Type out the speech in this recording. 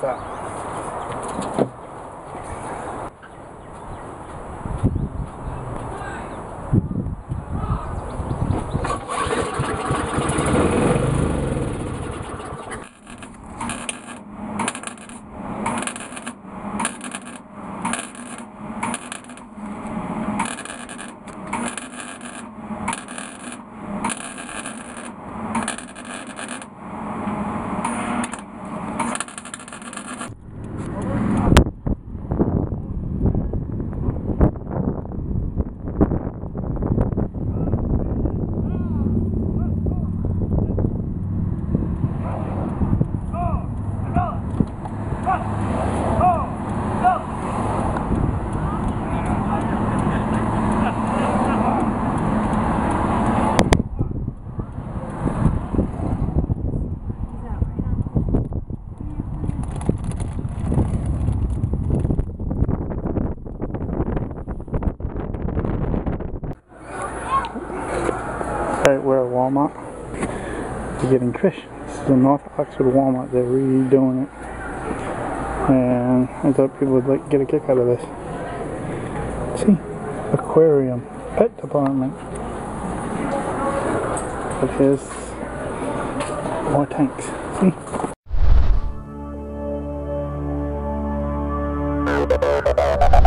是 Okay, we're at Walmart. We're getting fish. This is the North Oxford Walmart. They're redoing it. And I thought people would like get a kick out of this. See? Aquarium. Pet department. But here's more tanks. See? Thank you.